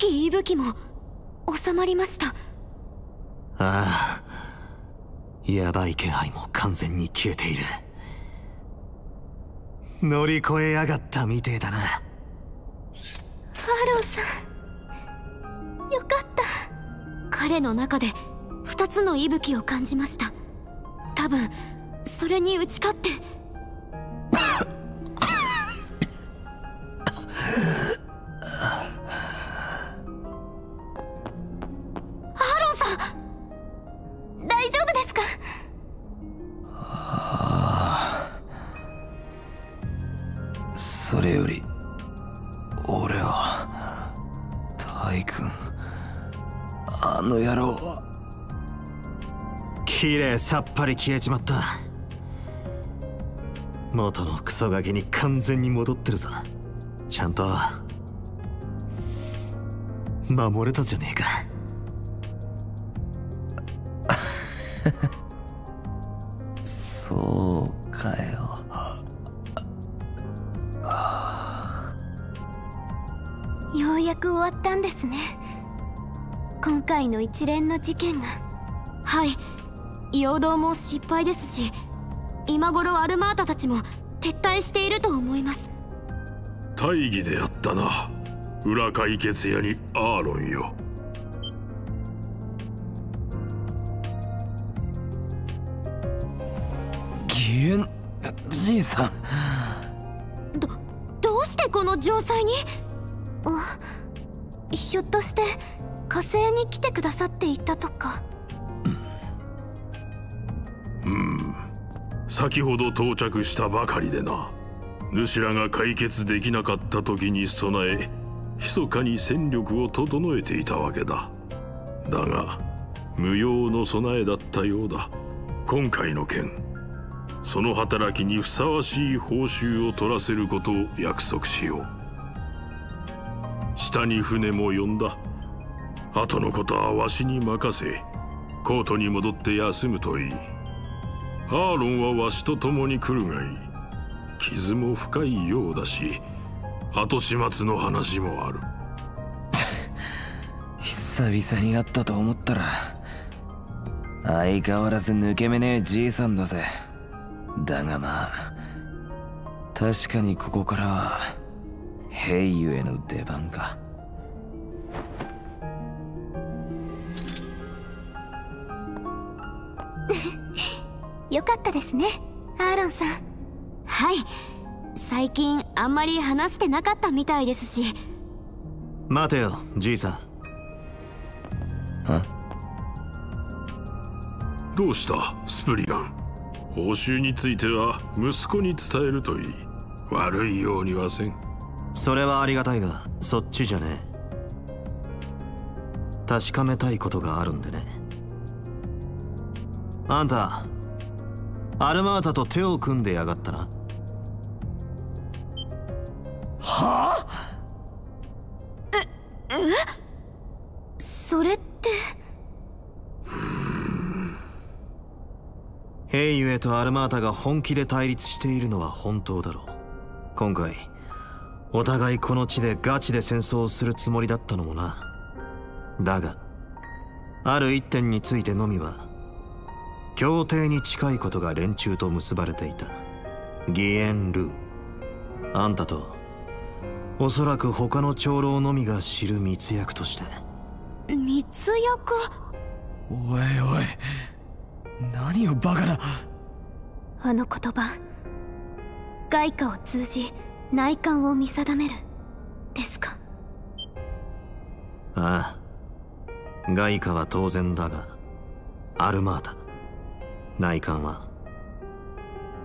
き息吹も収まりました。ああヤバい気配も完全に消えている。乗り越えやがったみてえだな。アーロンさんよかった。彼の中で2つの息吹を感じました。多分それに打ち勝ってさっぱり消えちまった。元のクソガキに完全に戻ってるぞ。ちゃんと守れたじゃねえか。そうかよ。ようやく終わったんですね。今回の一連の事件が。はい陽動も失敗ですし今頃アルマータたちも撤退していると思います大義であったな裏解決屋にアーロンよギエンじいさんどどうしてこの城塞にあひょっとして火星に来てくださっていたとか先ほど到着したばかりでな。主らが解決できなかった時に備え密かに戦力を整えていたわけだ。だが無用の備えだったようだ。今回の件その働きにふさわしい報酬を取らせることを約束しよう。下に船も呼んだ。後のことはわしに任せコートに戻って休むといい。アーロンはわしと共に来るがいい。傷も深いようだし後始末の話もある。久々に会ったと思ったら相変わらず抜け目ねえじいさんだぜ。だがまあ確かにここからはヘイユへの出番か。よかったですねアーロンさん。はい。最近あんまり話してなかったみたいですし。待てよじいさん。どうしたスプリガン？報酬については息子に伝えるといい。悪いようにはせん。それはありがたいがそっちじゃねえ。確かめたいことがあるんでね。あんたアルマータと手を組んでやがったな。それって。ヘイユエとアルマータが本気で対立しているのは本当だろう。今回お互いこの地でガチで戦争をするつもりだったのもな。だがある一点についてのみは協定に近いことが連中と結ばれていた。ギエン・ルー。あんたとおそらく他の長老のみが知る密約として。密約？おいおい。何をバカな。あの言葉外貨を通じ内観を見定める。ですか？ああ。外貨は当然だがアルマータ内観は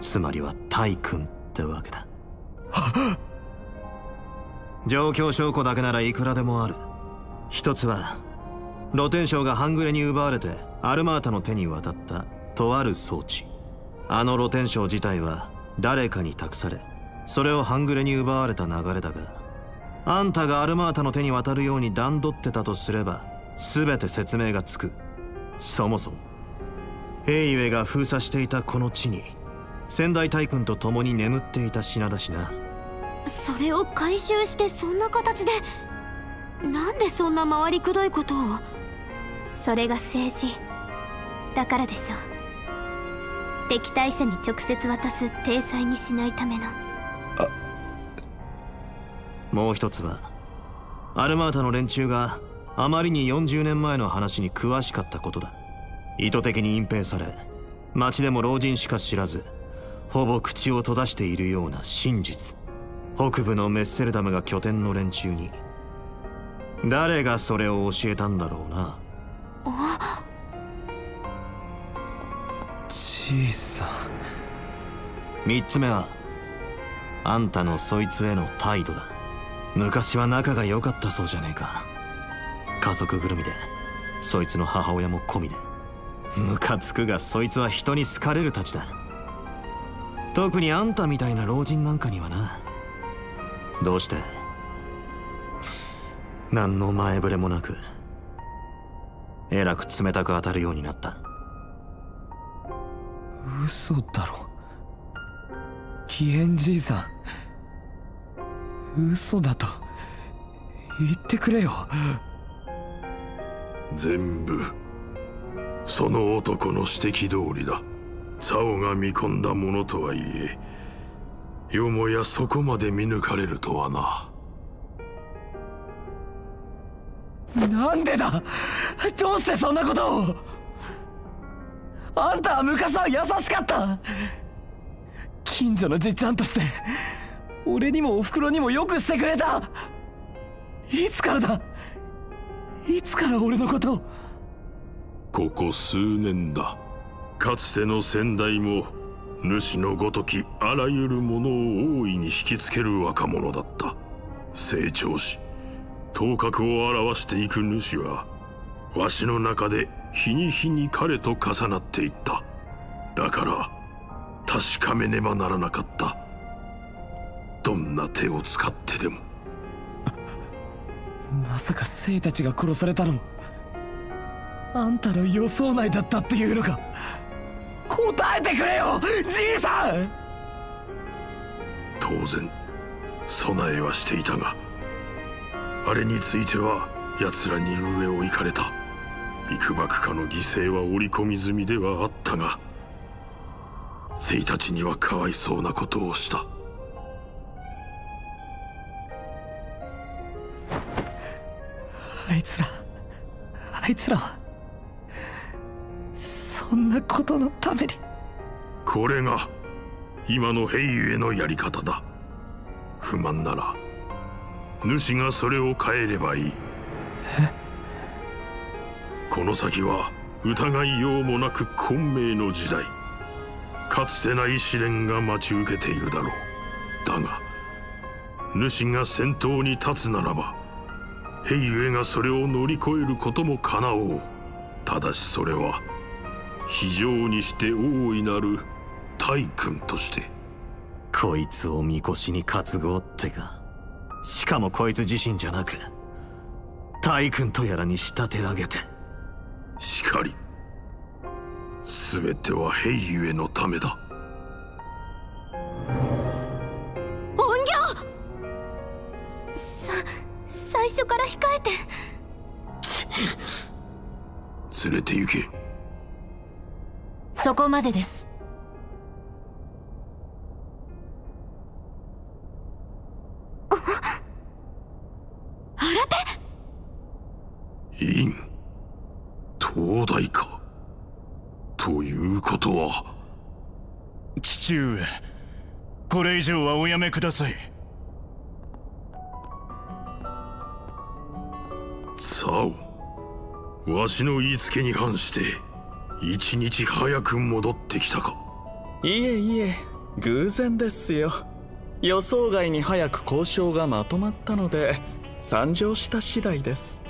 つまりはタイ君ってわけだ。状況証拠だけならいくらでもある。一つは露天商が半グレに奪われてアルマータの手に渡ったとある装置。あの露天商自体は誰かに託されそれを半グレに奪われた流れだがあんたがアルマータの手に渡るように段取ってたとすれば全て説明がつく。そもそもヘイウェイが封鎖していたこの地に仙台大君と共に眠っていた品だしな。それを回収してそんな形でなんでそんな回りくどいことを？それが政治だからでしょう。敵対者に直接渡す体裁にしないための。もう一つはアルマータの連中があまりに40年前の話に詳しかったことだ意図的に隠蔽され町でも老人しか知らずほぼ口を閉ざしているような真実。北部のメッセルダムが拠点の連中に誰がそれを教えたんだろうな。じいさ。ん三つ目はあんたのそいつへの態度だ。昔は仲が良かったそうじゃねえか。家族ぐるみでそいつの母親も込みでムカつくがそいつは人に好かれるたちだ。特にあんたみたいな老人なんかにはな。どうして？何の前触れもなくえらく冷たく当たるようになった。嘘だろ。義援じいさん。嘘だと言ってくれよ。全部その男の指摘通りだ。ザオが見込んだものとはいえよもやそこまで見抜かれるとはな。なんでだ？どうしてそんなことを？あんたは昔は優しかった。近所のじっちゃんとして俺にもお袋にもよくしてくれた。いつからだ？いつから俺のことを？ここ数年だ。かつての先代も主のごときあらゆるものを大いに引きつける若者だった。成長し頭角を現していく主はわしの中で日に日に彼と重なっていった。だから確かめねばならなかった。どんな手を使ってでも。まさか生たちが殺されたのあんたの予想内だったっていうのか答えてくれよじいさん！当然備えはしていたがあれについては奴らに上を行かれた幾ばくかの犠牲は織り込み済みではあったが生たちにはかわいそうなことをした。あいつらあいつらんなことのために。これが今の兵ゆえのやり方だ。不満なら主がそれを変えればいい。この先は疑いようもなく混迷の時代。かつてない試練が待ち受けているだろう。だが主が先頭に立つならば兵ゆえがそれを乗り越えることもかなおう。ただしそれは非常にして大いなる大君として。こいつをみこしに担ごうってか。しかもこいつ自身じゃなく大君とやらに仕立て上げて。しかり。全ては兵ゆえのためだ。音響さ最初から控えて。連れて行けそこまでです。院東大か。ということは。父上これ以上はおやめください。さお。わしの言いつけに反して一日早く戻ってきたか。いえいえ偶然ですよ。予想外に早く交渉がまとまったので参上した次第です。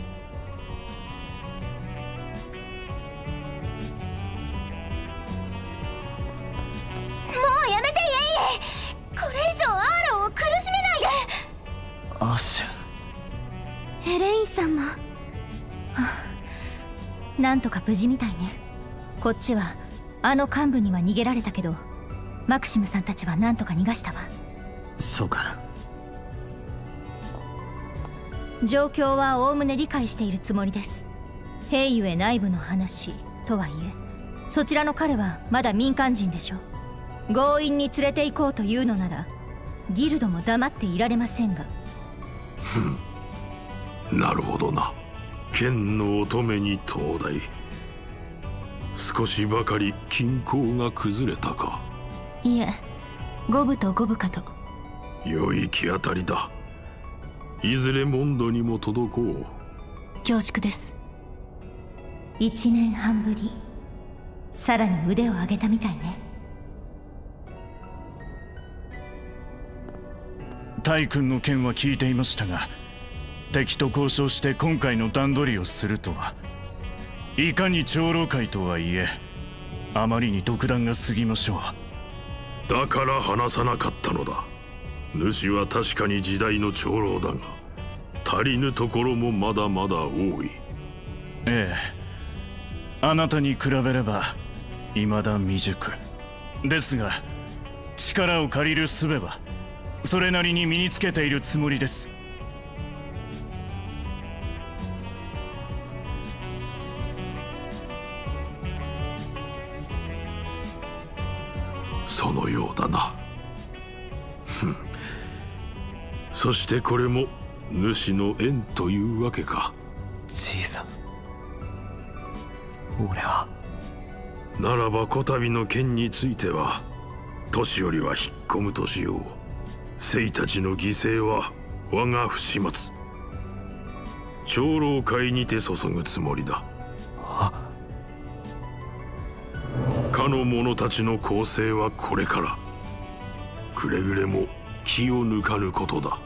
もうやめてイエイエイ。これ以上アーロンを苦しめないで。アッシュ。エレインさんもなんとか無事みたいねこっちはあの幹部には逃げられたけどマクシムさんたちはなんとか逃がしたわ。そうか。状況はおおむね理解しているつもりです。兵ゆえ内部の話とはいえそちらの彼はまだ民間人でしょ強引に連れて行こうというのならギルドも黙っていられませんが。なるほどな。剣の乙女に東大少しばかり均衡が崩れたか。いえ五分と五分かと。良い気当たりだ。いずれモンドにも届こう。恐縮です。1年半ぶり。さらに腕を上げたみたいね。タイ君の件は聞いていましたが敵と交渉して今回の段取りをするとはいかに長老会とはいえあまりに独断が過ぎましょう。だから話さなかったのだ。主は確かに時代の長老だが足りぬところもまだまだ多い。ええ。あなたに比べれば未だ未熟。ですが力を借りる術はそれなりに身につけているつもりですそのようだな。そしてこれも主の縁というわけか。じいさん。俺は。ならばこたびの件については年寄りは引っ込むとしよう。生たちの犠牲は我が不始末。長老会にて注ぐつもりだかの者たちの構成はこれから。くれぐれも気を抜かぬことだ。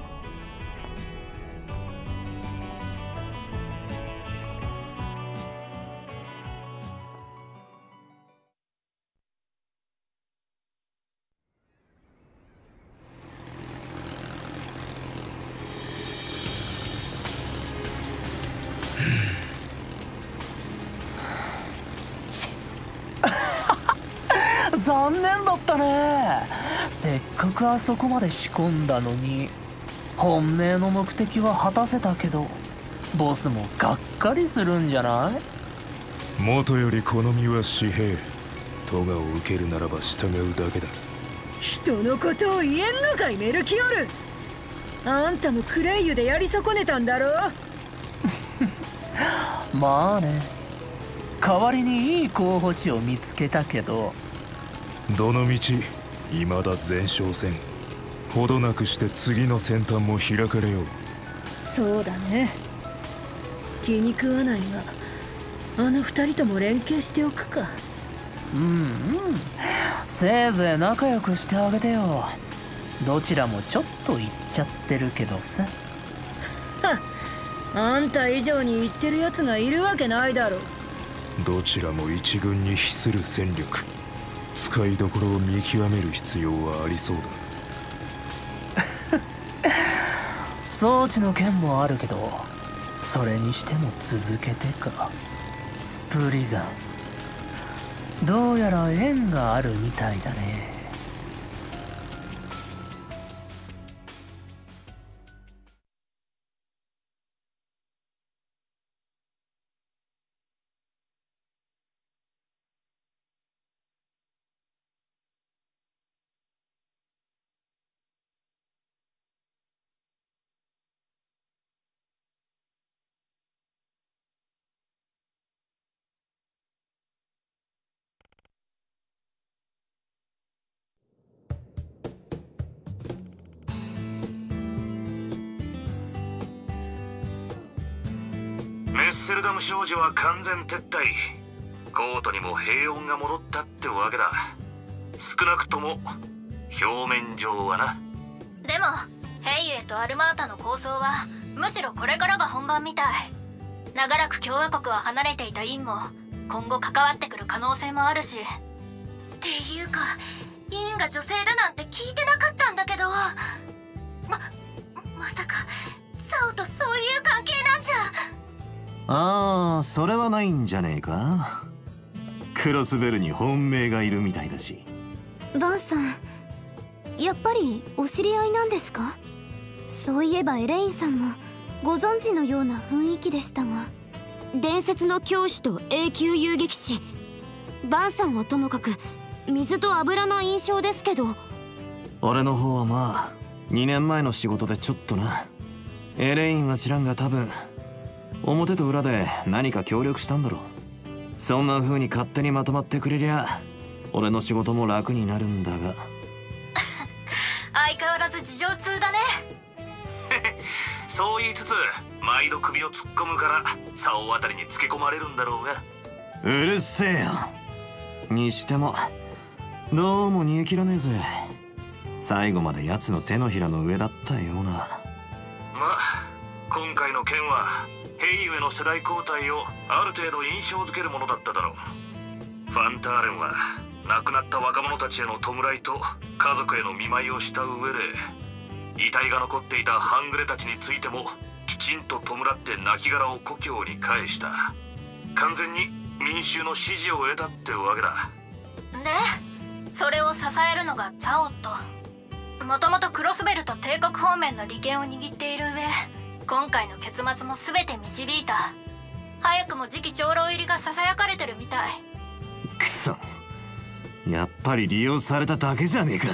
ったね。せっかくあそこまで仕込んだのに。本命の目的は果たせたけどボスもがっかりするんじゃない？元より好みは紙幣。トガを受けるならば従うだけだ。人のことを言えんのかいメルキオル。あんたもクレイユでやり損ねたんだろ？まあね。代わりにいい候補地を見つけたけどどのみち未だ前哨戦。ほどなくして次の先端も開かれよう。そうだね。気に食わないがあの二人とも連携しておくか。うんうん。せいぜい仲良くしてあげてよ。どちらもちょっと言っちゃってるけどさ。は あんた以上に言ってるやつがいるわけないだろ。どちらも一軍に比する戦力使いどころを見極める必要はありそうだ。装置の件もあるけどそれにしても続けてか。スプリガン。どうやら縁があるみたいだね。セルダム少女は完全撤退。コートにも平穏が戻ったってわけだ。少なくとも表面上はな。でもヘイエとアルマータの構想はむしろこれからが本番みたい。長らく共和国は離れていたインも今後関わってくる可能性もあるし。っていうかインが女性だなんて聞いてなかったんだけど。ままさかサオとそういう関係なんじゃああそれはないんじゃねえか？クロスベルに本命がいるみたいだし。バンさんやっぱりお知り合いなんですか？そういえばエレインさんもご存知のような雰囲気でしたが。伝説の教師と永久遊撃士。バンさんはともかく水と油の印象ですけど。俺の方はまあ2年前の仕事でちょっとな。エレインは知らんが多分表と裏で何か協力したんだろう。そんな風に勝手にまとまってくれりゃ俺の仕事も楽になるんだが。相変わらず事情通だね。そう言いつつ毎度首を突っ込むから竿あたりにつけ込まれるんだろうが。うるせえよ。にしてもどうも煮え切らねえぜ。最後まで奴の手のひらの上だったような。まあ今回の件はヘイユへの世代交代をある程度印象づけるものだっただろう。ファンターレンは亡くなった若者たちへの弔いと家族への見舞いをした上で遺体が残っていた半グレたちについてもきちんと弔って亡骸を故郷に返した。完全に民衆の支持を得たってわけだ。でそれを支えるのがザオット。もともとクロスベルと帝国方面の利権を握っている上。今回の結末も全て導いた。早くも次期長老入りがささやかれてるみたい。くそやっぱり利用されただけじゃねえか。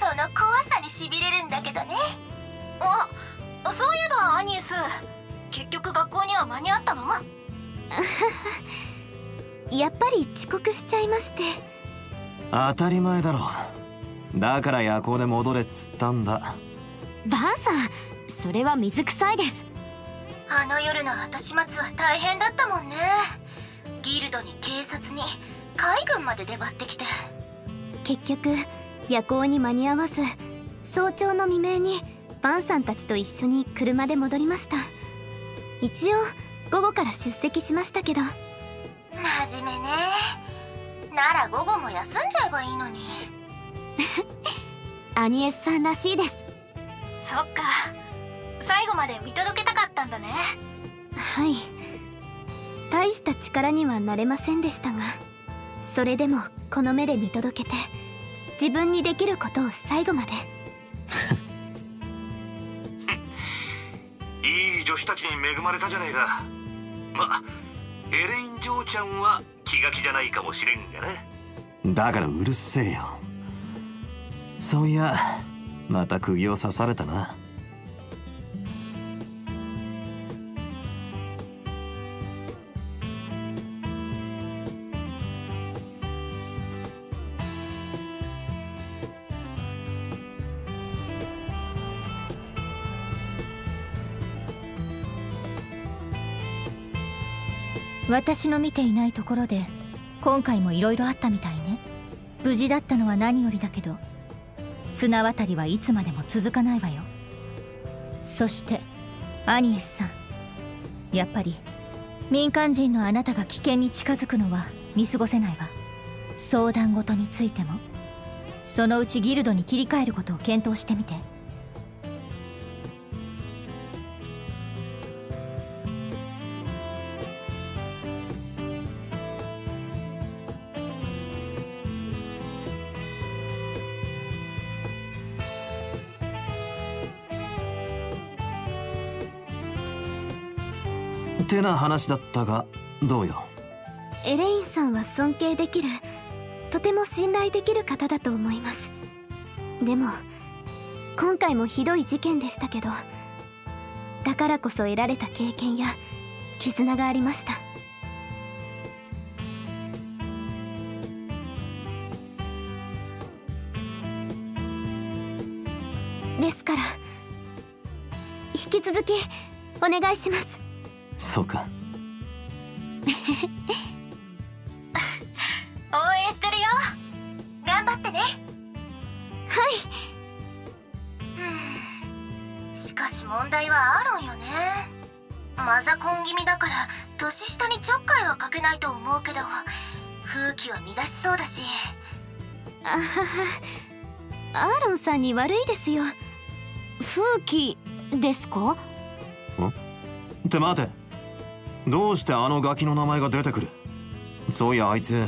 その怖さにしびれるんだけどね。あそういえばアニエス。結局学校には間に合ったの？やっぱり遅刻しちゃいまして。当たり前だろ。だから夜行で戻れっつったんだバンさんそれは水臭いです。あの夜の後始末は大変だったもんね。ギルドに警察に海軍まで出張ってきて。結局夜行に間に合わず早朝の未明にバンさんたちと一緒に車で戻りました。一応午後から出席しましたけど。真面目ね。なら午後も休んじゃえばいいのに。アニエスさんらしいですそっか。最後まで見届けたかったんだね。はい。大した力にはなれませんでしたがそれでもこの目で見届けて自分にできることを最後まで。いい女子たちに恵まれたじゃねえか。まエレイン嬢ちゃんは気が気じゃないかもしれんがね。だからうるせえよ。そういやまた釘を刺されたな。私の見ていないところで今回も色々あったみたいね。無事だったのは何よりだけど綱渡りはいつまでも続かないわよ。そしてアニエスさんやっぱり民間人のあなたが危険に近づくのは見過ごせないわ。相談事についてもそのうちギルドに切り替えることを検討してみて。てな話だったがどうよ？エレインさんは尊敬できるとても信頼できる方だと思います。でも今回もひどい事件でしたけどだからこそ得られた経験や絆がありました。ですから引き続きお願いします。そうか。応援してるよ。頑張ってね。はい。しかし問題はアーロンよね。マザコン気味だから年下にちょっかいはかけないと思うけど風紀は乱しそうだし。あはは。アーロンさんに悪いですよ。風紀ですか？ん？って待てどうしてあのガキの名前が出てくる？そういやあいつ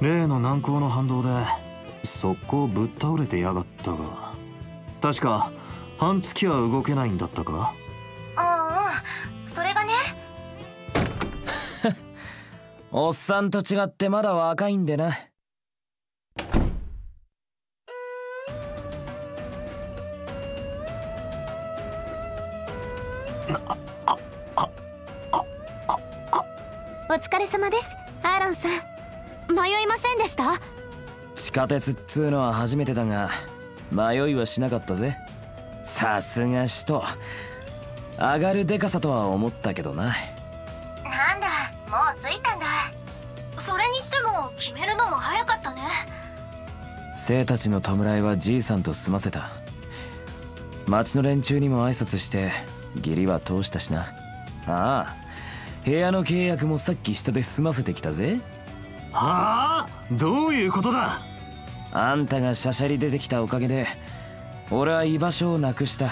例の難攻の反動で速攻ぶっ倒れてやがったが。確か半月は動けないんだったか？ああそれがね。おっさんと違ってまだ若いんでなお疲れ様です。アーロンさん迷いませんでした？地下鉄っつうのは初めてだが迷いはしなかったぜ。さすが首都。上がるでかさとは思ったけどな。なんだもう着いたんだ。それにしても決めるのも早かったね。生たちの弔いはじいさんと済ませた。町の連中にも挨拶して義理は通したしな。ああ部屋の契約もさっき下で済ませてきたぜ。はあ？どういうことだ？あんたがしゃしゃり出てきたおかげで俺は居場所をなくした。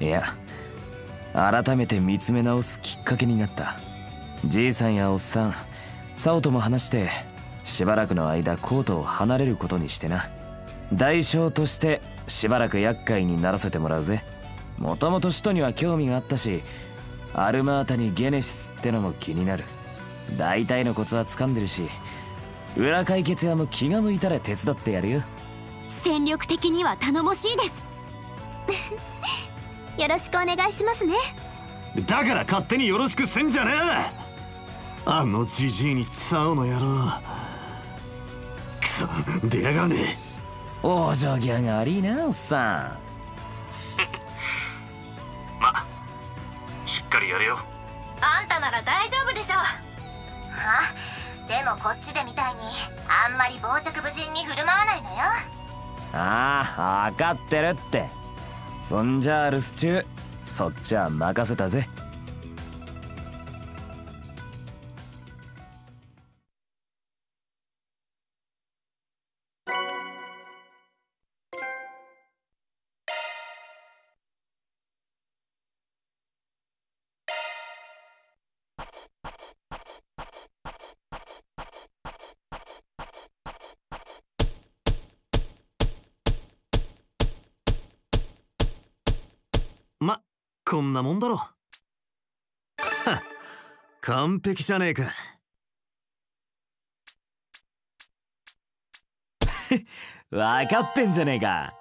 いや改めて見つめ直すきっかけになった。じいさんやおっさんサオとも話してしばらくの間コートを離れることにしてな。代償としてしばらく厄介にならせてもらうぜ。もともと首都には興味があったしアルマータにゲネシスってのも気になる。大体のコツは掴んでるし裏解決屋も気が向いたら手伝ってやるよ。戦力的には頼もしいです。よろしくお願いしますね。だから勝手によろしくせんじゃねえ。あのじじいにツァオの野郎。くそ出やがらねえ。往生際が悪いなおっさんやれよ。あんたなら大丈夫でしょあでもこっちでみたいにあんまり傍若無人に振る舞わないのよ。ああ分かってるって。そんじゃあ留守中そっちは任せたぜこんなもんだろ。は完璧じゃねえか。分かってんじゃねえか。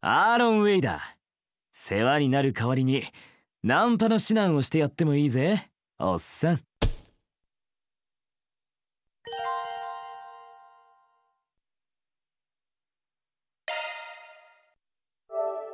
アーロン・ウェイだ世話になる代わりにナンパの指南をしてやってもいいぜ。おっさん。